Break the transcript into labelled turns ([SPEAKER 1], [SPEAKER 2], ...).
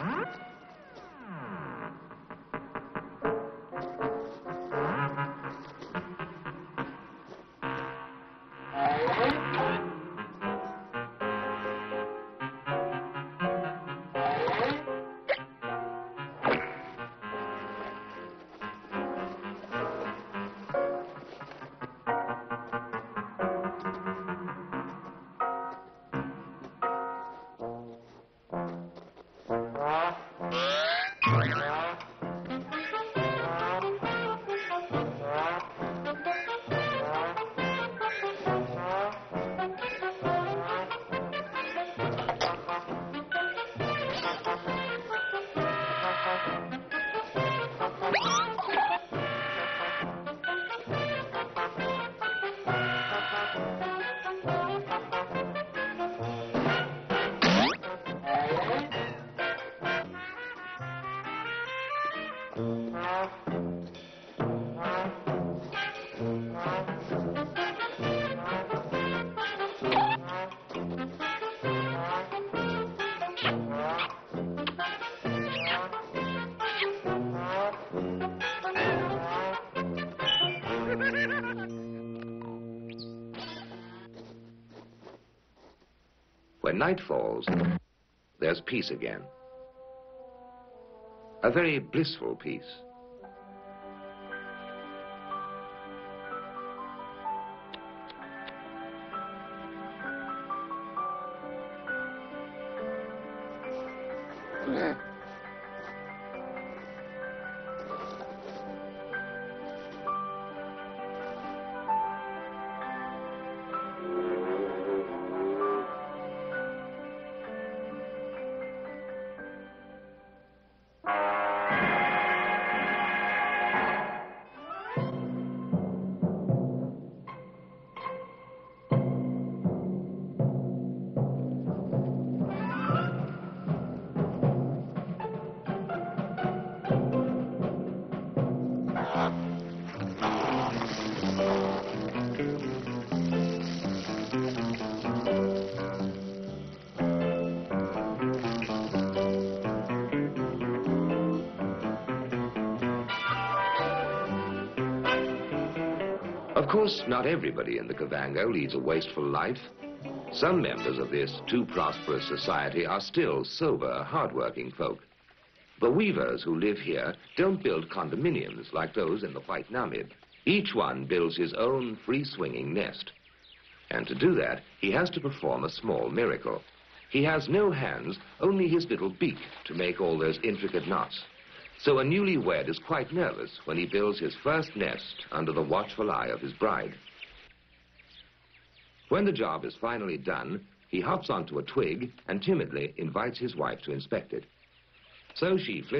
[SPEAKER 1] Huh? When night falls, there's peace again. A very blissful peace. Of course, not everybody in the Kavango leads a wasteful life. Some members of this too prosperous society are still sober, hard-working folk. The weavers who live here don't build condominiums like those in the White Namib. Each one builds his own free-swinging nest. And to do that, he has to perform a small miracle. He has no hands, only his little beak to make all those intricate knots. So a newlywed is quite nervous when he builds his first nest under the watchful eye of his bride. When the job is finally done, he hops onto a twig and timidly invites his wife to inspect it. So she flits